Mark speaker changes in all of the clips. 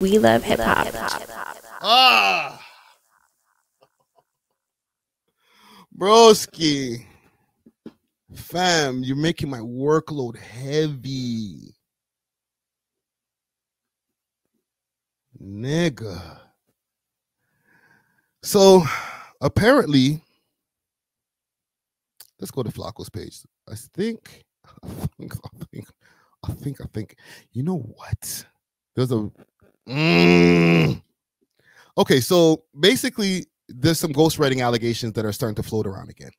Speaker 1: We love hip hop.
Speaker 2: Ah, broski, fam, you're making my workload heavy, nigga. So apparently, let's go to Flacco's page. I think, I think, I think, I think, I think. You know what? There's a. Mm. Okay, so basically, there's some ghostwriting allegations that are starting to float around again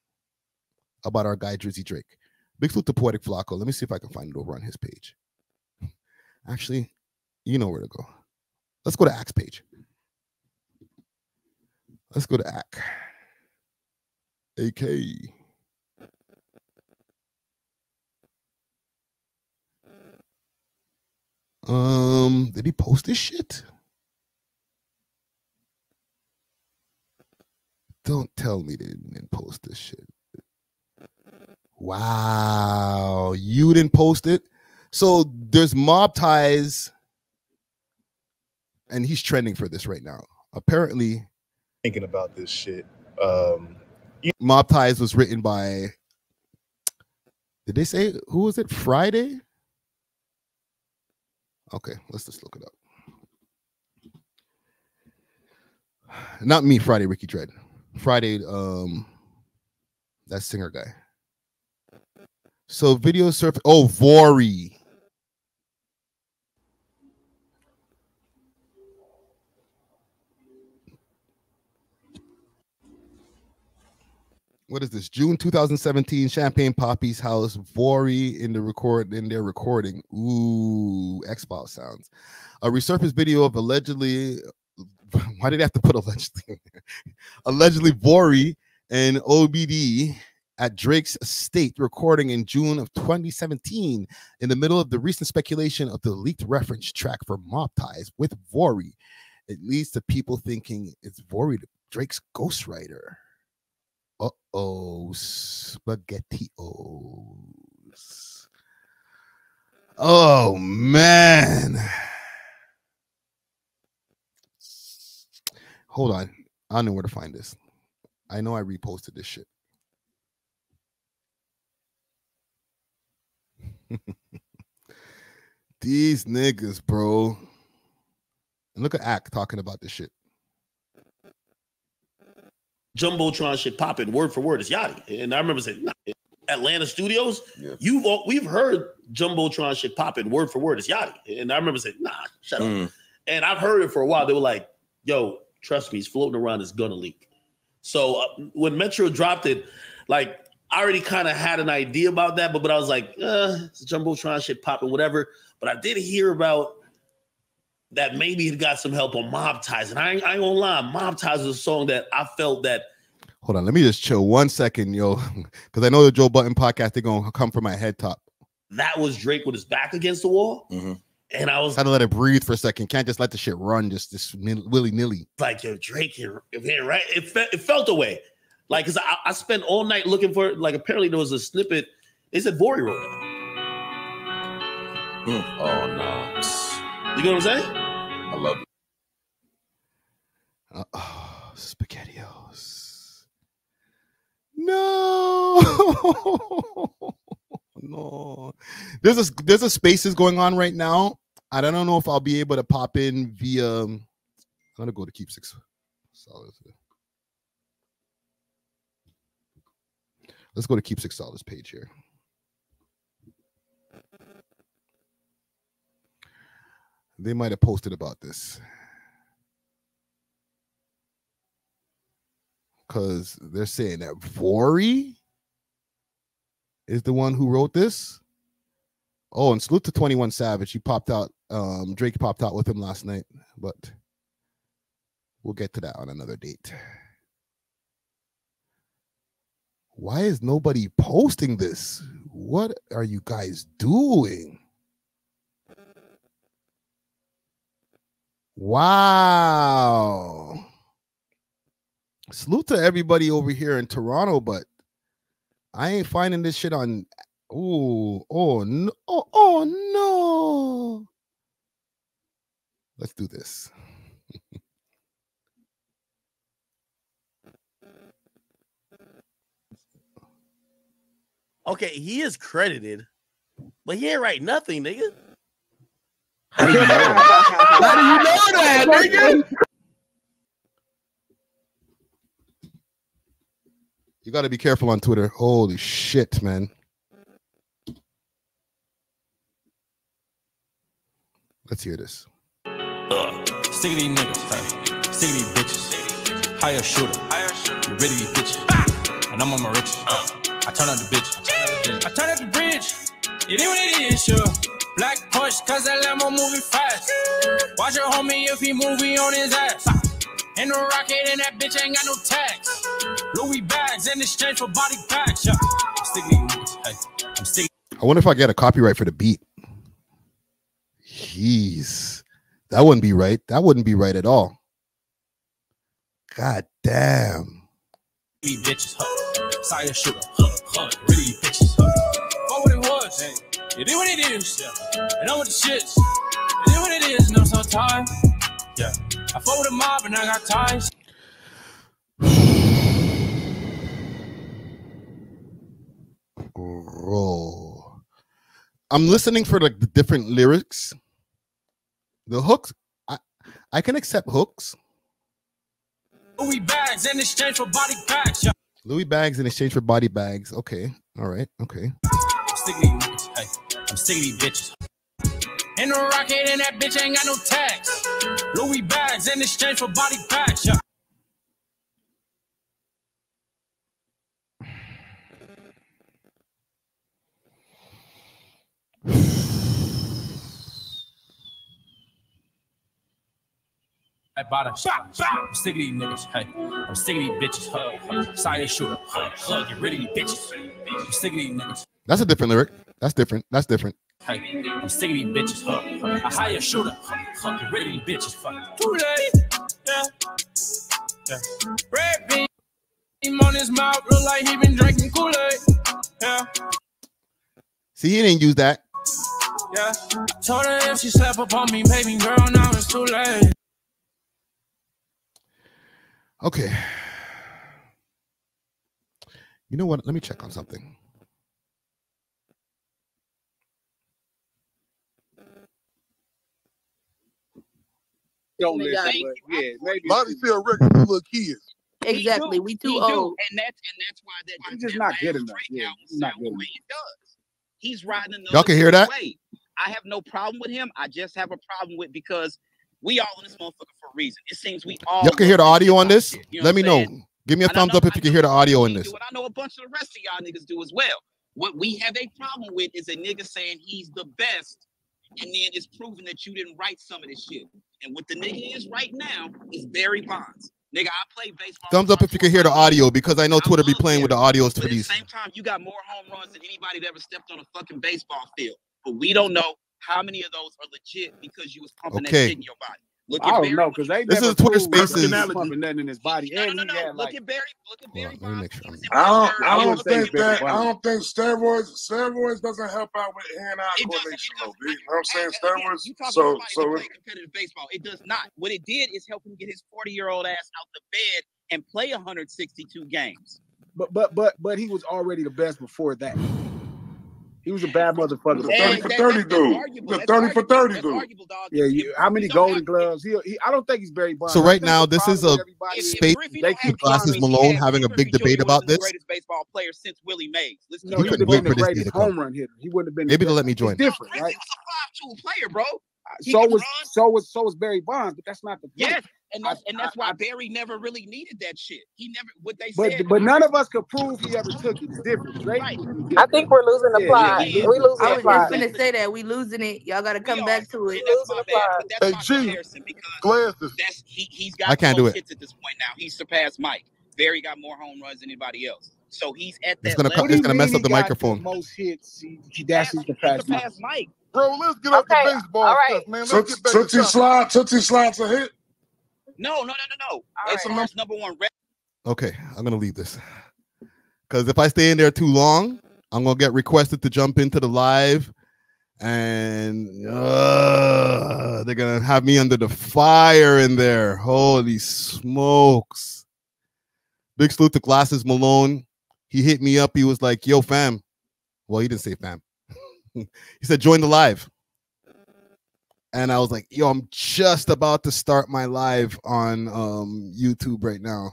Speaker 2: about our guy Drizzy Drake. Big salute to Poetic Flacco. Let me see if I can find it over on his page. Actually, you know where to go. Let's go to Axe page. Let's go to Ack. AK. Um, did he post this shit? Don't tell me they didn't post this shit. Wow, you didn't post it. So there's mob ties, and he's trending for this right now. Apparently,
Speaker 3: thinking about this shit. Um,
Speaker 2: mob ties was written by. Did they say who was it? Friday. Okay, let's just look it up. Not me, Friday, Ricky Dred. Friday, um, that singer guy. So video surf. Oh, Vory. What is this? June 2017, Champagne Papi's house. Vory in the record in their recording. Ooh, Xbox sounds. A resurfaced video of allegedly. Why did they have to put allegedly? allegedly, Vory and OBD at Drake's estate recording in June of 2017 in the middle of the recent speculation of the leaked reference track for Mob Ties with Vory. It leads to people thinking it's Vory, Drake's ghostwriter. Oh, spaghettios. Oh man. Hold on. I don't know where to find this. I know I reposted this shit. These niggas, bro. And look at Ack talking about this shit.
Speaker 4: Jumbotron shit popping word for word is Yachty. And I remember saying, nah, Atlanta studios, yeah. you've all, we've heard Jumbotron shit popping word for word is Yachty. And I remember saying, nah, shut mm. up. And I've heard it for a while. They were like, yo, trust me, he's floating around, it's gonna leak. So uh, when Metro dropped it, like I already kind of had an idea about that, but but I was like, uh, it's Jumbotron shit popping, whatever. But I did hear about that maybe he got some help on Mob Ties. And I ain't, I ain't gonna lie, Mob Ties is a song that I felt that.
Speaker 2: Hold on, let me just chill one second, yo, because I know the Joe Budden podcast, they're gonna come from my head top.
Speaker 4: That was Drake with his back against the wall. Mm-hmm. And I was
Speaker 2: had to let it breathe for a second. Can't just let the shit run just this willy nilly.
Speaker 4: Like yo, Drake here, right? It, fe- it felt away. Like, cause I, I spent all night looking for like apparently there was a snippet. They said Vory wrote it.
Speaker 3: Mm. Oh no.
Speaker 4: You know what I'm saying?
Speaker 3: I love it.
Speaker 2: Uh, oh, spaghettios. No. no. There's a there's a spaces going on right now. I don't know if I'll be able to pop in via. I'm gonna go to keep six. Solid. Let's go to keep six dollars page here. They might have posted about this. Because they're saying that Vory is the one who wrote this. Oh, and salute to 21 Savage. He popped out. Um, Drake popped out with him last night, but we'll get to that on another date. Why is nobody posting this? What are you guys doing? Wow. Salute to everybody over here in Toronto, but I ain't finding this shit on. Oh, oh no, oh, oh no. Let's do this.
Speaker 4: Okay, he is credited, but he ain't write nothing, nigga.
Speaker 2: How do you know that, nigga? You got to be careful on Twitter. Holy shit, man. Let's hear this.
Speaker 1: Sick of these niggas, hey. sick of these bitches. Hire a shooter, you ready these bitches. And I'm on my riches. I turn out the bitch. I turn out the bridge. It is what it is, sure. Black push, cause that Lambo moving fast. Watch your homie if he movie on his ass. In the rocket and that bitch ain't got no tax. Louis bags in exchange for body packs. Yeah. I'm sick of these niggas, hey. I'm sick
Speaker 2: I wonder if I get a copyright for the beat. Jeez. That wouldn't be right. That wouldn't be right at all. God damn.
Speaker 1: these bitches, huh. Sire shooter, huh, huh. It is what it is, yeah. And I'm with the shits. It is what it is, and I'm so tired. Yeah. I fuck with the mob and I got ties.
Speaker 2: Bro. I'm listening for like the different lyrics. The hooks, I, I can accept hooks.
Speaker 1: Louis bags in exchange for body packs. Yeah.
Speaker 2: Louis bags in exchange for body bags. Okay. All right. Okay.
Speaker 1: I'm sick of these niggas, hey. I'm sick of these bitches. In the rocket and that bitch ain't got no tax. Louis bags in exchange for body packs. Yeah. Hey, bottom. I'm sick of these niggas. Hey, I'm sick of these bitches. Hug. Side shooter. Hug. Get rid of these bitches. I'm sick of these niggas.
Speaker 2: That's a different lyric. That's different. That's different.
Speaker 1: Hey, I'm sick of these bitches. Hug. I hire a shooter. Hug, hug. Get rid of these bitches. Fuck. Too late. Yeah. Yeah. Red beam on his mouth. Look like he been drinking Kool-Aid. Yeah.
Speaker 2: See, he didn't use that.
Speaker 1: Yeah. Told her if she slept up on me, baby girl, now it's too late.
Speaker 2: Okay. You know what? Let me check on something.
Speaker 5: Don't
Speaker 6: Nigga,
Speaker 5: listen, but yeah, maybe
Speaker 7: Bobby feel record for little kids.
Speaker 6: Exactly. We
Speaker 5: He
Speaker 6: too
Speaker 5: do.
Speaker 6: old.
Speaker 5: and that's and that's why that
Speaker 8: He's just not good enough. Yeah, he's not good enough.
Speaker 5: it does. He's riding another
Speaker 2: Y'all can hear that?
Speaker 5: Way. I have no problem with him. I just have a problem with because we all in this motherfucker for a reason. It seems we all
Speaker 2: Y'all can hear the audio on this?
Speaker 5: shit, you
Speaker 2: Let me
Speaker 5: what I'm
Speaker 2: know. Give me a
Speaker 5: And
Speaker 2: thumbs
Speaker 5: know-
Speaker 2: up if
Speaker 5: I
Speaker 2: you can hear the audio in this.
Speaker 5: do, and I know a bunch of the rest of y'all niggas do as well. What we have a problem with is a nigga saying he's the best, and then it's proven that you didn't write some of this shit. And what the nigga is right now is Barry Bonds. Nigga, I play baseball.
Speaker 2: Thumbs up if you can hear the audio because I know Twitter be playing with the audios
Speaker 5: But
Speaker 2: for
Speaker 5: at the same time, you got more home runs than anybody that ever stepped on a fucking baseball field. But we don't know how many of those are legit because you was pumping that shit in your body. Look
Speaker 8: I don't
Speaker 5: Barry.
Speaker 8: know because they
Speaker 2: This
Speaker 8: never
Speaker 2: is Twitter
Speaker 8: proved that
Speaker 2: Spaces.
Speaker 8: he pumping nothing in his body,
Speaker 5: No, no,
Speaker 8: and
Speaker 5: no,
Speaker 8: he
Speaker 5: no.
Speaker 8: had
Speaker 5: Look
Speaker 8: like
Speaker 5: at Barry. Look at Barry
Speaker 2: on, let me
Speaker 5: Bonds.
Speaker 2: make sure I'm-
Speaker 7: I don't. I don't think that. I don't think steroids. Steroids doesn't help out with hand-eye coordination, though. You know what I'm saying?
Speaker 5: And- and again,
Speaker 7: Steroids.
Speaker 5: you talking
Speaker 7: So,
Speaker 5: somebody
Speaker 7: so
Speaker 5: that
Speaker 7: it-
Speaker 5: competitive baseball. It does not. What it did is help him get his 40 year old ass out the bed and play 162 games.
Speaker 8: but but but but he was already the best before that. He was a bad motherfucker.
Speaker 7: The
Speaker 8: before
Speaker 7: 30 for 30
Speaker 5: that's
Speaker 7: dude.
Speaker 5: arguable.
Speaker 7: The 30 for 30 dude.
Speaker 5: arguable, dog.
Speaker 8: Yeah, you, how many golden
Speaker 5: have-
Speaker 8: gloves? He, he I don't think he's Barry Bonds.
Speaker 2: So right now, this is a
Speaker 8: everybody
Speaker 5: If-
Speaker 8: is-
Speaker 5: if
Speaker 2: Space-
Speaker 5: Griffey
Speaker 8: they keep
Speaker 2: Glasses
Speaker 5: Griffey,
Speaker 2: Malone
Speaker 5: yeah,
Speaker 2: having a big debate about
Speaker 5: wasn't the
Speaker 2: this.
Speaker 5: Greatest baseball player since Willie Mays. Listen
Speaker 8: no, he
Speaker 2: couldn't
Speaker 8: would have been
Speaker 2: for
Speaker 8: the greatest home run hitter. He wouldn't have been.
Speaker 2: Maybe they'll let me join.
Speaker 8: different,
Speaker 5: Griffey
Speaker 8: right?
Speaker 5: was a five-tool player, bro. Uh,
Speaker 8: so was so was so was Barry Bonds, but that's not the point.
Speaker 5: Yes, and that's
Speaker 8: I-
Speaker 5: and that's
Speaker 8: I-
Speaker 5: why
Speaker 8: I-
Speaker 5: Barry never really needed that shit. He never what they
Speaker 8: But
Speaker 5: said.
Speaker 8: but none of us could prove he ever took it. It's different. Drake.
Speaker 5: Right.
Speaker 6: I think we're losing the
Speaker 8: Yeah,
Speaker 6: plot.
Speaker 8: yeah,
Speaker 5: yeah.
Speaker 6: we losing
Speaker 5: I
Speaker 6: the
Speaker 5: was gonna
Speaker 6: say that. We losing it. Y'all got to
Speaker 5: We are, and that's my bad. But that's
Speaker 7: Hey,
Speaker 5: my
Speaker 7: G.
Speaker 5: comparison because
Speaker 7: Glasses.
Speaker 5: that's he he's got
Speaker 2: I can't do it.
Speaker 5: hits at this point now. He's surpassed Mike. Barry got more home runs than anybody else. So he's at that
Speaker 2: It's gonna
Speaker 5: level.
Speaker 2: it's gonna
Speaker 8: What do you
Speaker 2: mess up the
Speaker 8: he got
Speaker 2: microphone.
Speaker 8: Most hits. He, he, that's his surpassed. Mike.
Speaker 7: Bro, let's get off
Speaker 6: Okay,
Speaker 7: the baseball
Speaker 6: all right.
Speaker 7: stuff, man. Let's Toosie get back to Toosie topic. slide. Toosie slides a hit.
Speaker 5: No, no, no, no, no.
Speaker 6: All
Speaker 5: As
Speaker 6: right.
Speaker 5: far number one rep,
Speaker 2: Okay, I'm gonna leave this because if I stay in there too long, I'm gonna get requested to jump into the live, and uh, they're gonna have me under the fire in there. Holy smokes! Big salute to Glasses Malone. He hit me up. He was like, "Yo, fam." Well, he didn't say fam. he said, "Join the live." And I was like, "Yo, I'm just about to start my live on um, YouTube right now.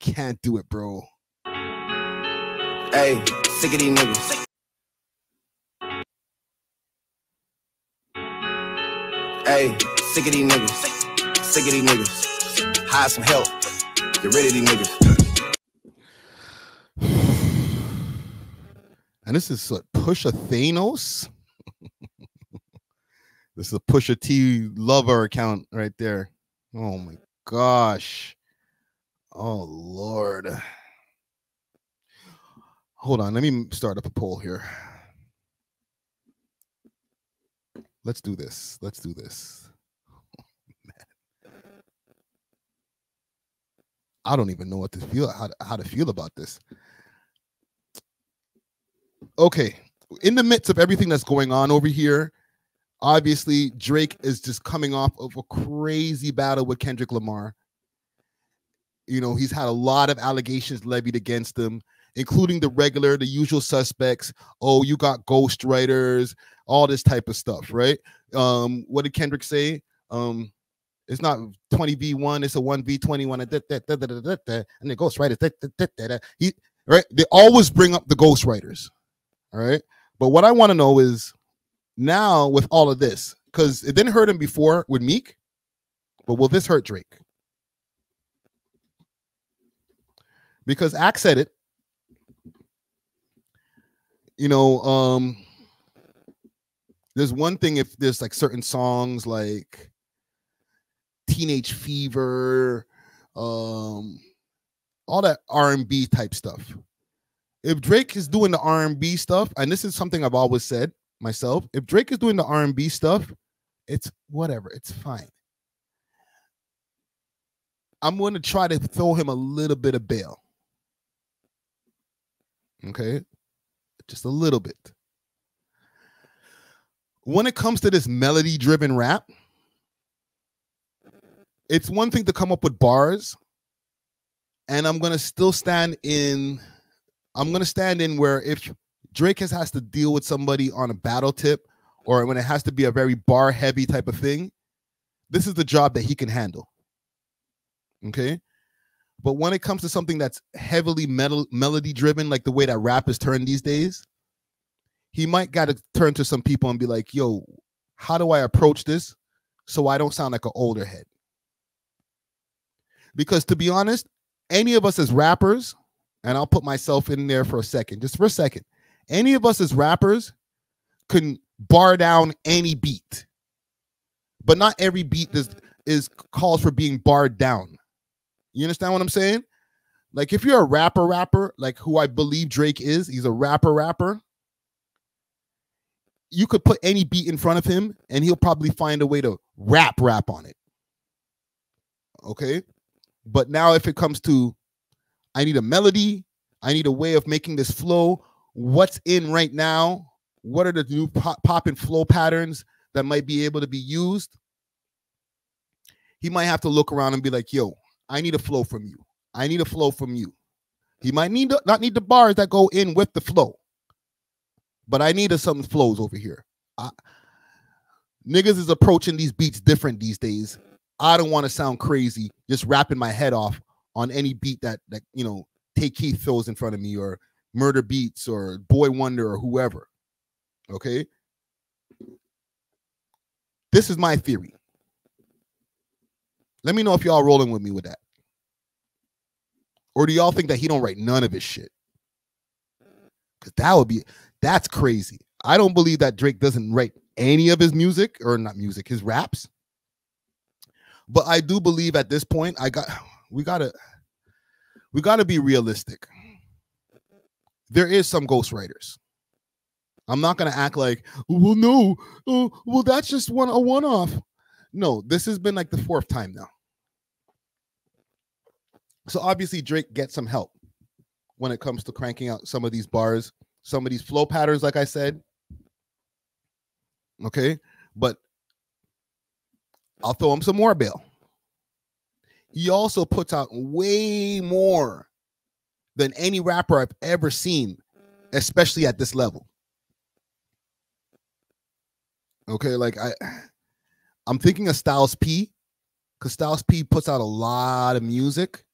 Speaker 2: Can't do it, bro."
Speaker 9: Hey, sick of these niggas. Hey, sick of these niggas. Sick of these niggas. Hire some help. Get rid of these niggas.
Speaker 2: And this is what Pusha Thanos. This is a Pusha T lover account right there. Oh my gosh. Oh Lord. Hold on, let me start up a poll here. Let's do this. Let's do this. I don't even know what to feel how to, how to feel about this. Okay, in the midst of everything that's going on over here, obviously Drake is just coming off of a crazy battle with Kendrick Lamar. You know, he's had a lot of allegations levied against him, including the regular, the usual suspects. Oh, you got ghostwriters, all this type of stuff, right? Um, what did Kendrick say? Um, it's not 20v1, it's a 1v21, and the ghostwriters. He right, they always bring up the ghostwriters. All right. But what I want to know is now with all of this, because it didn't hurt him before with Meek, but will this hurt Drake? Because Axe said it. You know, um, there's one thing if there's like certain songs like Teenage Fever, um, all that R&B type stuff if Drake is doing the R&B stuff, and this is something I've always said myself, if Drake is doing the R&B stuff, it's whatever, it's fine. I'm going to try to throw him a little bit of bail. Okay? Just a little bit. When it comes to this melody driven rap, it's one thing to come up with bars, and I'm going to still stand in I'm gonna stand in where if Drake has, has to deal with somebody on a battle tip or when it has to be a very bar heavy type of thing, this is the job that he can handle. Okay. But when it comes to something that's heavily metal melody driven, like the way that rap is turned these days, he might got to turn to some people and be like, yo, how do I approach this so I don't sound like an older head? Because to be honest, any of us as rappers, and I'll put myself in there for a second, just for a second. Any of us as rappers can bar down any beat, but not every beat is is calls for being barred down. You understand what I'm saying? Like if you're a rapper, rapper, like who I believe Drake is, he's a rapper, rapper. You could put any beat in front of him, and he'll probably find a way to rap, rap on it. Okay, but now if it comes to I need a melody. I need a way of making this flow. What's in right now? What are the new pop, pop and flow patterns that might be able to be used? He might have to look around and be like, yo, I need a flow from you. I need a flow from you. He might need to, not need the bars that go in with the flow, but I need a, some flows over here. I, niggas is approaching these beats different these days. I don't want to sound crazy just rapping my head off on any beat that that you know Tay Keith throws in front of me or Murda Beatz or Boi-1da or whoever. Okay. This is my theory. Let me know if y'all rolling with me with that. Or do y'all think that he don't write none of his shit? Because that would be that's crazy. I don't believe that Drake doesn't write any of his music or not music, his raps. But I do believe at this point, I got we gotta we gotta be realistic. There is some ghostwriters. I'm not gonna act like, well, no, oh, well, that's just one a one-off. No, this has been like the fourth time now. So obviously Drake gets some help when it comes to cranking out some of these bars, some of these flow patterns, like I said. Okay, but I'll throw him some more bail. He also puts out way more than any rapper I've ever seen, especially at this level. Okay, like I I'm thinking of Styles P, because Styles P puts out a lot of music.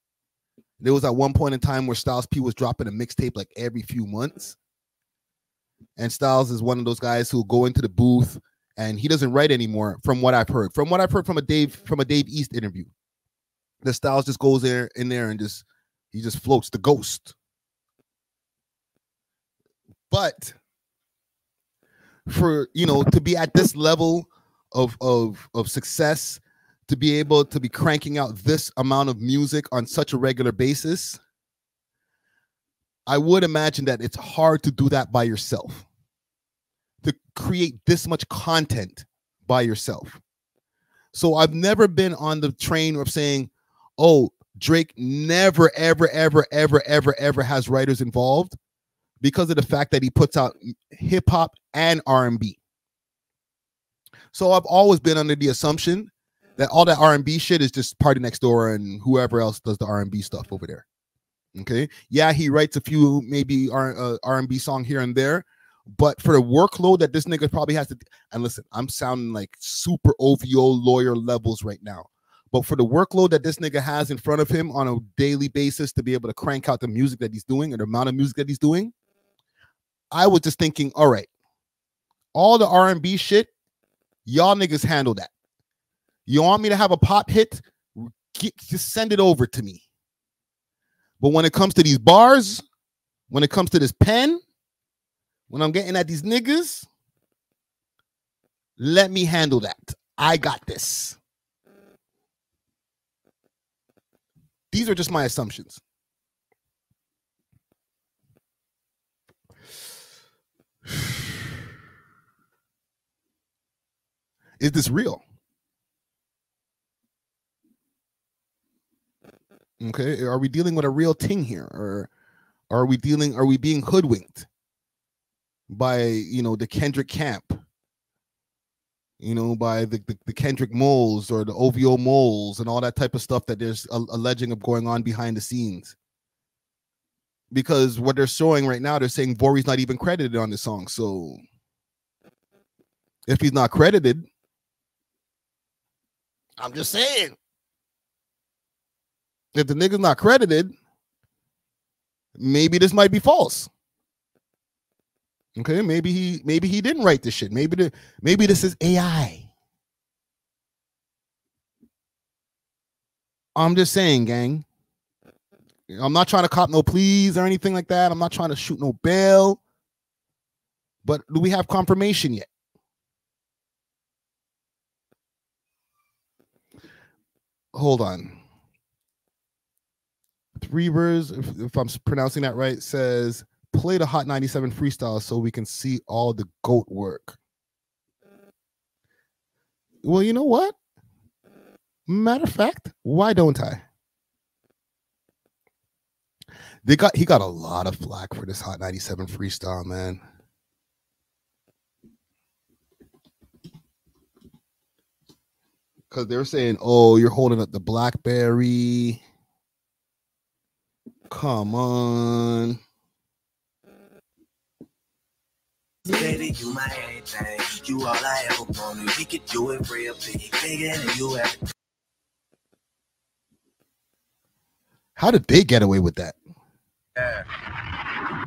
Speaker 2: There was at one point in time where Styles P was dropping a mixtape like every few months. And Styles is one of those guys who go into the booth and he doesn't write anymore, from what I've heard. From what I've heard from a Dave from a Dave East interview, the Styles just goes there in there and just he just floats the ghost. But for you know to be at this level of of of success, to be able to be cranking out this amount of music on such a regular basis, I would imagine that it's hard to do that by yourself. To create this much content by yourself. So I've never been on the train of saying, "Oh, Drake never, ever, ever, ever, ever, ever has writers involved," because of the fact that he puts out hip hop and R and B. So I've always been under the assumption that all that R and B shit is just PartyNextDoor and whoever else does the R and B stuff over there. Okay, yeah, he writes a few maybe R uh, and B song here and there, but for the workload that this nigga probably has to, and listen, I'm sounding like super OVO lawyer levels right now. But for the workload that this nigga has in front of him on a daily basis to be able to crank out the music that he's doing and the amount of music that he's doing, I was just thinking, all right, all the R&B shit, y'all niggas handle that. You want me to have a pop hit? Get, just send it over to me. But when it comes to these bars, when it comes to this pen, when I'm getting at these niggas, let me handle that. I got this. These are just my assumptions. Is this real? Okay, are we dealing with a real thing here, or are we dealing? Are we being hoodwinked by you know the Kendrick camp? You know, by the, the, the Kendrick moles or the OVO moles and all that type of stuff that there's a, alleging of going on behind the scenes. Because what they're showing right now, they're saying Vory's not even credited on this song. So if he's not credited, I'm just saying. If the nigga's not credited, maybe this might be false. Okay, maybe he maybe he didn't write this shit. Maybe the maybe this is AI. I'm just saying, gang. I'm not trying to cop no pleas or anything like that. I'm not trying to shoot no bail. But do we have confirmation yet? Hold on. Three Birds, if, if I'm pronouncing that right, says play the Hot 97 freestyle so we can see all the goat work. Well, you know what? Matter of fact, why don't I? They got he got a lot of flack for this Hot 97 freestyle, man. Because they're saying, oh, you're holding up the Blackberry. Come on.
Speaker 10: Baby, you my everything. You all I ever wanted. We could do it real big, bigger than you ever.
Speaker 2: How did they get away with that?
Speaker 10: Yeah.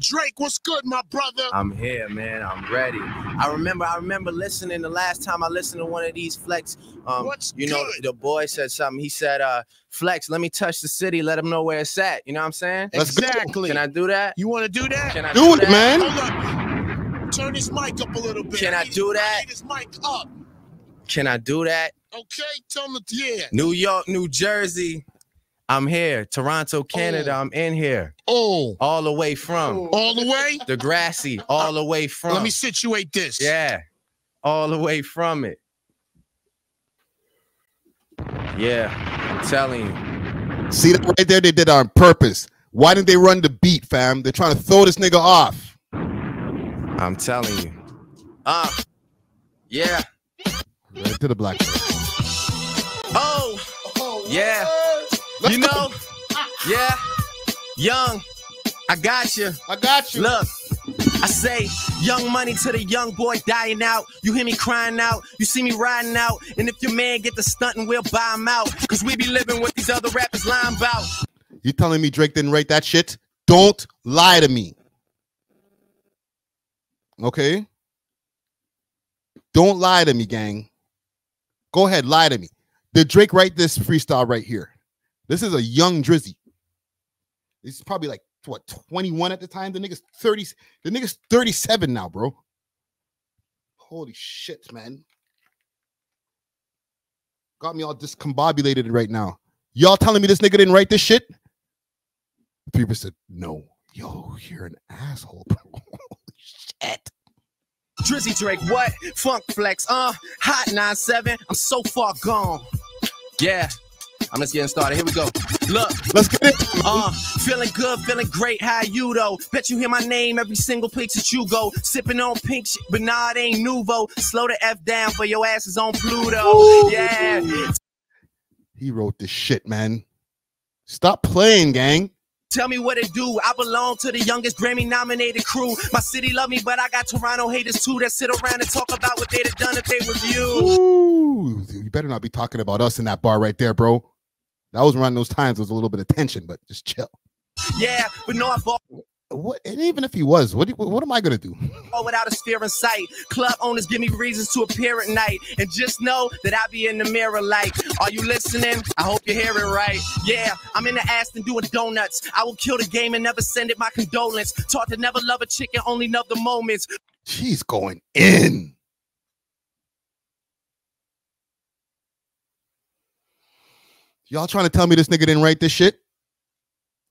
Speaker 7: Drake, what's good, my brother?
Speaker 10: I'm here, man. I'm ready. I remember. I remember listening the last time I listened to one of these Flex. Um,
Speaker 7: What's
Speaker 10: you know,
Speaker 7: good?
Speaker 10: the boy said something. He said, "Uh, Flex, let me touch the city. Let him know where it's at." You know what I'm saying?
Speaker 2: Let's go.
Speaker 7: exactly.
Speaker 10: Can I do that?
Speaker 7: You want to do that?
Speaker 10: Can I
Speaker 2: Do it,
Speaker 10: that?
Speaker 2: man.
Speaker 7: Hold up. Turn his mic up a little bit.
Speaker 10: Can I
Speaker 7: need-
Speaker 10: do that?
Speaker 7: need his mic up.
Speaker 10: Can I do that?
Speaker 7: Okay, tell him. To, yeah.
Speaker 10: New York, New Jersey. I'm here. Toronto, oh. Canada.
Speaker 7: Oh.
Speaker 10: I'm in here.
Speaker 7: Oh,
Speaker 10: All the way from oh.
Speaker 7: all the way.
Speaker 10: the grassy. All the way from.
Speaker 7: Let me situate this.
Speaker 10: Yeah. All the way from it. Yeah. I'm telling you.
Speaker 2: See that right there? They did it on purpose. Why didn't they run the beat, fam? They're trying to throw this nigga off.
Speaker 10: I'm telling you. Uh
Speaker 9: Yeah.
Speaker 2: Right to the black.
Speaker 9: Oh, yeah. You know, yeah. Young, I got you.
Speaker 2: I got you.
Speaker 9: Look, I say, young money to the young boy dying out. You hear me crying out, you see me riding out. And if your man get the stunting, we'll buy him out. Cause we be living what these other rappers lying about.
Speaker 2: You telling me Drake didn't write that shit? Don't lie to me. Okay? Don't lie to me, gang. Go ahead, lie to me. Did Drake write this freestyle right here? This is a young Drizzy. He's probably like what 21 at the time. The nigga's 30. The nigga's 37 now, bro. Holy shit, man. Got me all discombobulated right now. Y'all telling me this nigga didn't write this shit? People said, no. Yo, you're an asshole, bro. Shit.
Speaker 9: Drizzy Drake, what? Funk Flex, uh, Hot 97. I'm so far gone. Yeah, I'm just getting started. Here we go. Look,
Speaker 2: let's get it.
Speaker 9: Uh, feeling good, feeling great. How you though? Bet you hear my name every single place that you go. Sipping on pink shit, but nah, it ain't Nuvo. Slow the f down for your asses on Pluto.
Speaker 2: Ooh.
Speaker 9: Yeah.
Speaker 2: He wrote this shit, man. Stop playing, gang.
Speaker 9: Tell me what it do. I belong to the youngest Grammy nominated crew. My city love me, but I got Toronto haters too that sit around and talk about what they'd have done if they was you.
Speaker 2: Ooh, you better not be talking about us in that bar right there, bro. That was around those times. There was a little bit of tension, but just chill.
Speaker 9: Yeah, but no, I bought.
Speaker 2: What? And even if he was, what? do What am I gonna do?
Speaker 9: oh, without a sphere in sight. Club owners give me reasons to appear at night. And just know that I be in the mirror like, are you listening? I hope you hear it right. Yeah, I'm in the Aston doing donuts. I will kill the game and never send it my condolence. Taught to never love a chicken, only love the moments.
Speaker 2: She's going in. Y'all trying to tell me this nigga didn't write this shit?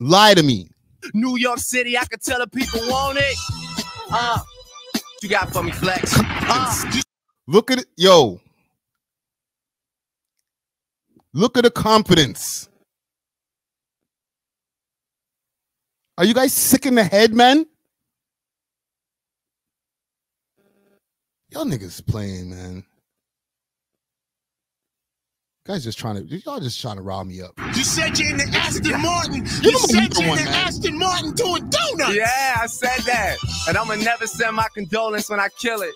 Speaker 2: Lie to me.
Speaker 9: New York City, I can tell the people want it. Uh, you got for me, Flex? Uh,
Speaker 2: Look at it, yo. Look at the confidence. Are you guys sick in the head, man? Y'all niggas playing, man. Guys just trying to y'all just trying to rob me up.
Speaker 7: You said you're in the Aston Martin.
Speaker 2: Give
Speaker 7: You said
Speaker 2: weaker
Speaker 7: you're in the
Speaker 2: man.
Speaker 7: Aston Martin doing donuts.
Speaker 9: yeah, I said that. And I'm gonna never send my condolence when I kill it.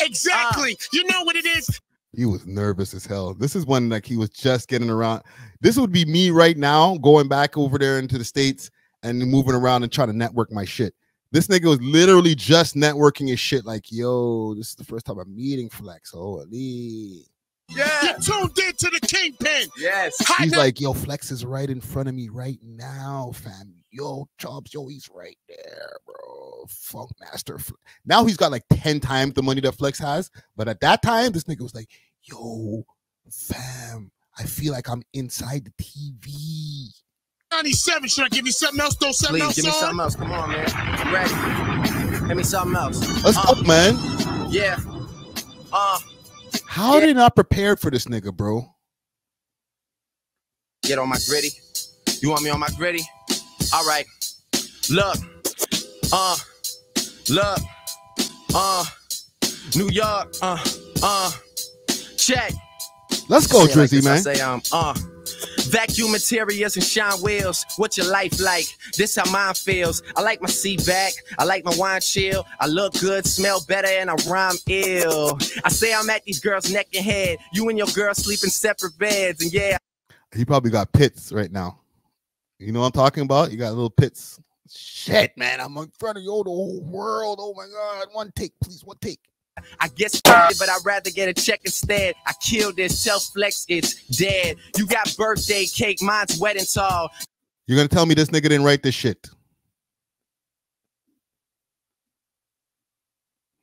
Speaker 7: Exactly. Ah. you know what it is?
Speaker 2: He was nervous as hell. This is when like he was just getting around. This would be me right now going back over there into the states and moving around and trying to network my shit. This nigga was literally just networking his shit. Like, yo, this is the first time I'm meeting Flex. Holy.
Speaker 9: Yeah.
Speaker 7: You tuned in to the kingpin.
Speaker 9: Yes.
Speaker 7: High
Speaker 2: He's
Speaker 7: ne-
Speaker 2: like, yo, Flex is right in front of me right now, fam. Yo, Chubbs, yo, he's right there, bro. Funk Master. Now he's got like 10 times the money that Flex has. But at that time, this nigga was like, yo, fam, I feel like I'm inside the TV.
Speaker 7: 97. Should I give you something else? Throw something
Speaker 9: Please
Speaker 7: else
Speaker 9: give me
Speaker 7: on?
Speaker 9: something else. Come on, man. I'm ready. Give me something else.
Speaker 2: Let's
Speaker 9: Uh,
Speaker 2: go, man.
Speaker 9: Yeah. Uh,
Speaker 2: How are they not prepared for this nigga, bro?
Speaker 9: get on my gritty. You want me on my gritty? All right. Look. Uh. Look. Uh. New York. Uh. Uh. Check.
Speaker 2: Let's go,
Speaker 9: it like
Speaker 2: Drizzy,
Speaker 9: I
Speaker 2: man.
Speaker 9: say um. Uh. Vacuum materials and shine wheels. What your life like? This how mine feels. I like my seat back. I like my wine chill. I look good, smell better, and I rhyme ill. I say I'm at these girls' neck and head. You and your girl sleep in separate beds, and yeah,
Speaker 2: He probably got pits right now. You know what I'm talking about? You got little pits. Shit, man. I'm in front of you, the whole world. Oh my God. One take, please. One take.
Speaker 9: I get guess, but I'd rather get a check instead. I killed this. self Flex it's dead. You got birthday cake, mine's wedding tall.
Speaker 2: You're gonna tell me this nigga didn't write this shit.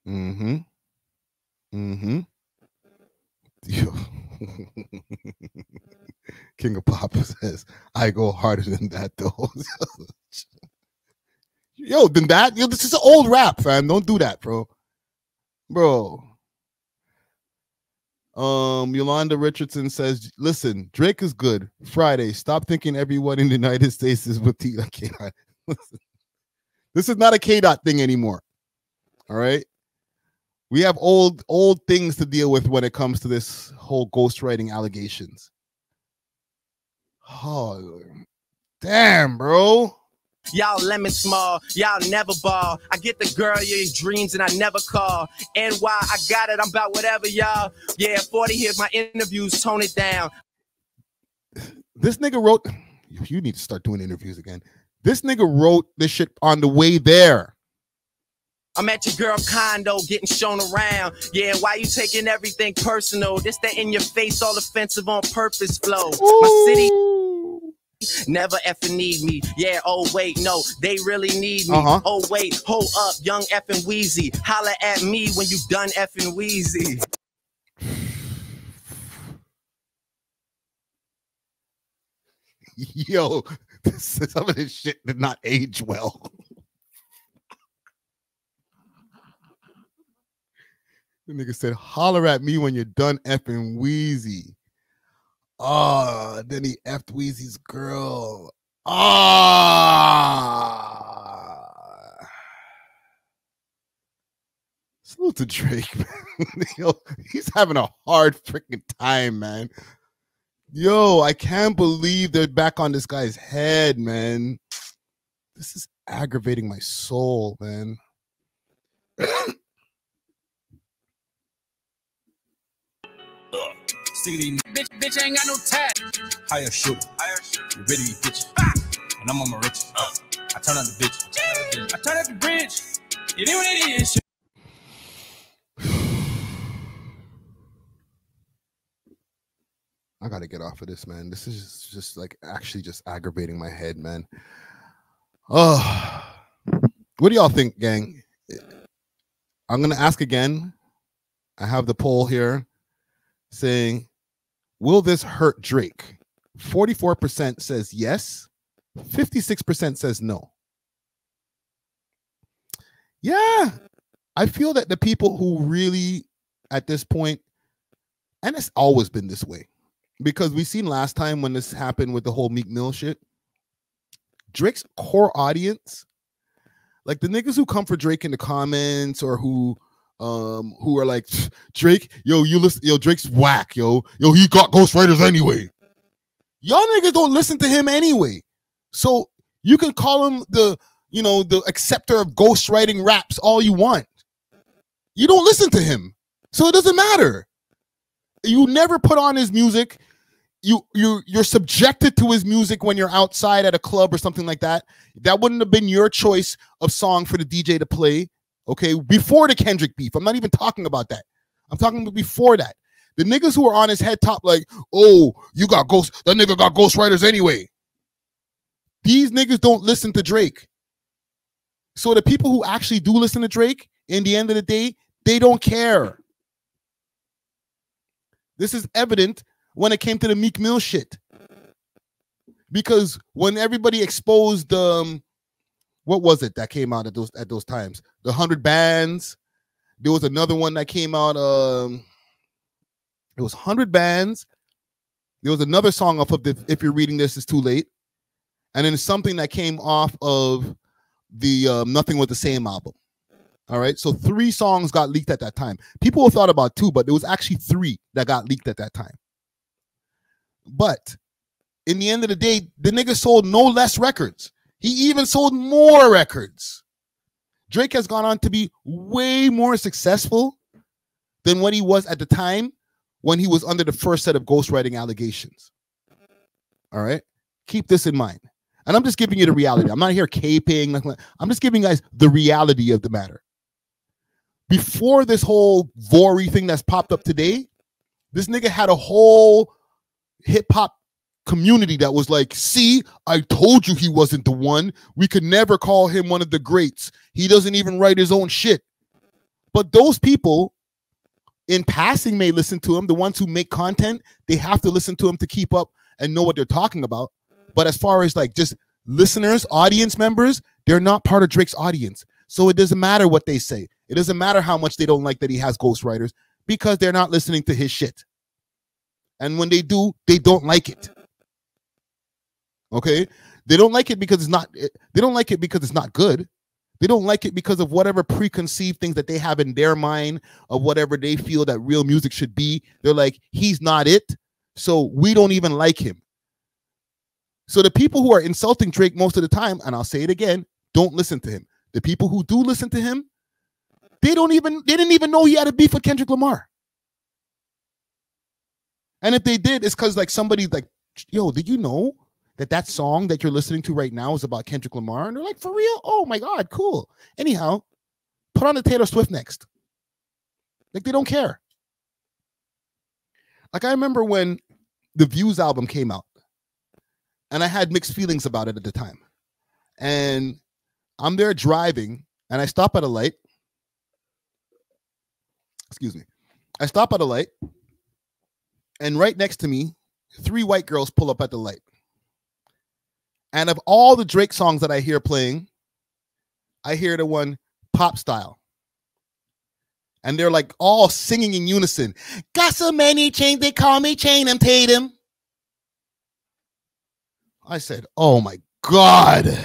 Speaker 2: Mm-hmm. Mm-hmm. Yo. King of Pop says, I go harder than that though. Yo, than that? Yo, this is an old rap, fam. Don't do that, bro. Bro. Um, Yolanda Richardson says, "Listen, Drake is good. Friday, stop thinking everyone in the United States is with K dot. This is not a K dot thing anymore. All right. We have old old things to deal with when it comes to this whole ghostwriting allegations. Oh, damn, bro.
Speaker 9: Y'all lemon small, y'all never ball. I get the girl your dreams and I never call. NY, I got it, I'm about whatever, y'all. Yeah, 40 here's my interviews, tone it down.
Speaker 2: This nigga wrote. You need to start doing interviews again. This nigga wrote this shit on the way there.
Speaker 9: I'm at your girl condo getting shown around. Yeah, why you taking everything personal? This that in your face, all offensive on purpose flow. My city never effing need me. Yeah, oh wait, no, they really need me.
Speaker 2: Uh-huh.
Speaker 9: Oh wait, hold up, young effing Weezy. Holla at me when you done effing Weezy.
Speaker 2: Yo, this, some of this shit did not age well. the nigga said, "Holler at me when you're done effing Weezy." Oh, then he effed Weezy's girl. Ah. Salute to Drake, man. He's having a hard freaking time, man. Yo, I can't believe they're back on this guy's head, man. This is aggravating my soul, man.
Speaker 1: Sick of these
Speaker 11: Bitch, bitch ain't got no tat.
Speaker 1: higher shooter. You ready to be bitches. And I'm on my riches. Uh. I turn on the bitch. I turn up the bridge. It is what it is.
Speaker 2: I gotta get off of this, man. This is just, just like actually just aggravating my head, man. Oh, what do y'all think, gang? I'm gonna ask again. I have the poll here saying, "Will this hurt Drake?" 44% says yes, 56% says no. Yeah, I feel that the people who really, at this point, and it's always been this way, because we seen last time when this happened with the whole Meek Mill shit. Drake's core audience, like the niggas who come for Drake in the comments or who um who are like Drake, yo, you listen, yo, Drake's whack, yo, yo, he got ghostwriters anyway. Y'all niggas don't listen to him anyway. So you can call him the, you know, the acceptor of ghostwriting raps all you want. You don't listen to him. So it doesn't matter. You never put on his music. You you you're subjected to his music when you're outside at a club or something like that. That wouldn't have been your choice of song for the DJ to play. Okay, before the Kendrick beef. I'm not even talking about that. I'm talking before that. The niggas who are on his head top, like, oh, you got ghost, that nigga got ghostwriters anyway. These niggas don't listen to Drake. So the people who actually do listen to Drake, in the end of the day, they don't care. This is evident when it came to the Meek Mill shit. Because when everybody exposed um what was it that came out at those at those times? The 100 bands. There was another one that came out um it was 100 bands. There was another song off of the If You're Reading This Is Too Late. And then something that came off of the um, Nothing with the Same album. All right. So three songs got leaked at that time. People thought about two, but there was actually three that got leaked at that time. But in the end of the day, the nigga sold no less records. He even sold more records. Drake has gone on to be way more successful than what he was at the time when he was under the first set of ghostwriting allegations. All right. Keep this in mind. And I'm just giving you the reality. I'm not here caping. I'm just giving you guys the reality of the matter. Before this whole Vory thing that's popped up today, this nigga had a whole hip hop community that was like, see, I told you he wasn't the one. We could never call him one of the greats. He doesn't even write his own shit. But those people in passing may listen to him. The ones who make content, they have to listen to him to keep up and know what they're talking about. But as far as like just listeners, audience members, they're not part of Drake's audience. So it doesn't matter what they say. It doesn't matter how much they don't like that he has ghostwriters because they're not listening to his shit. And when they do, they don't like it. Okay? They don't like it because it's not eh, they don't like it because it's not good. They don't like it because of whatever preconceived things that they have in their mind of whatever they feel that real music should be. They're like, he's not it. So we don't even like him. So the people who are insulting Drake most of the time, and I'll say it again, don't listen to him. The people who do listen to him, they don't even they didn't even know he had a beef with Kendrick Lamar. And if they did, it's because like somebody like, yo, did you know that that song that you're listening to right now is about Kendrick Lamar? And they're like, for real? Oh my god, cool. Anyhow, put on the Taylor Swift next. Like they don't care. Like I remember when the Views album came out, and I had mixed feelings about it at the time. And I'm there driving, and I stop at a light. Excuse me. I stop at a light, and right next to me, three white girls pull up at the light. And of all the Drake songs that I hear playing, I hear the one pop style. And they're like all singing in unison. Got so many chains, they call me Chaining Tatum. I said, Oh my God.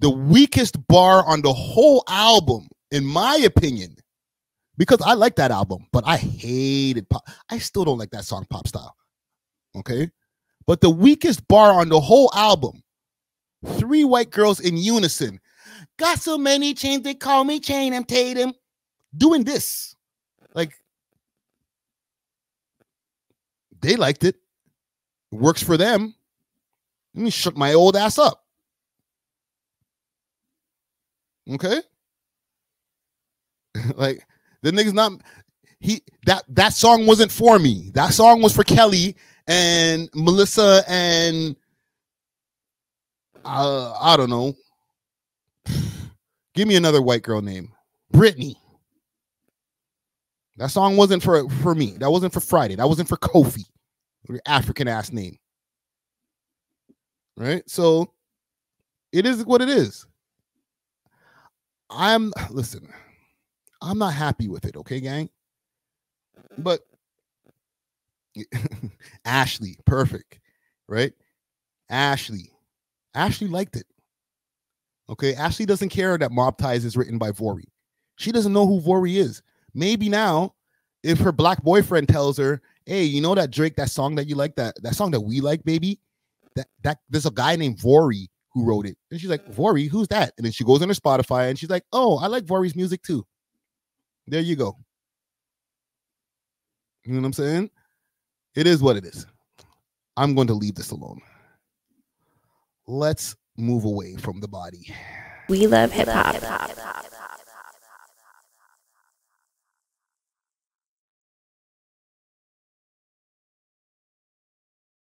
Speaker 2: the weakest bar on the whole album, in my opinion, because I like that album, but I hated pop. I still don't like that song, Pop Style. Okay. But the weakest bar on the whole album, three white girls in unison. Got so many chains, they call me Chaining Tatum. Doing this. Like, they liked it. It works for them. Let me shut my old ass up. Okay. like the nigga's not he that that song wasn't for me. That song was for Kelly and Melissa and uh, I don't know. Give me another white girl name. Brittany. That song wasn't for for me. That wasn't for Friday. That wasn't for Kofi. Your African ass name. Right? So it is what it is. I'm listen. I'm not happy with it, okay, gang? But Ashley, perfect, right? Ashley. Ashley liked it. Okay, Ashley doesn't care that Mob Ties is written by Vory. She doesn't know who Vory is. Maybe now, if her black boyfriend tells her, "Hey, you know that Drake, that song that you like, that that song that we like, baby, that that there's a guy named Vory who wrote it," and she's like, "Vory, who's that?" And then she goes on her Spotify and she's like, "Oh, I like Vory's music too." There you go. You know what I'm saying? It is what it is. I'm going to leave this alone. Let's move away from the body.
Speaker 11: We love hip hop.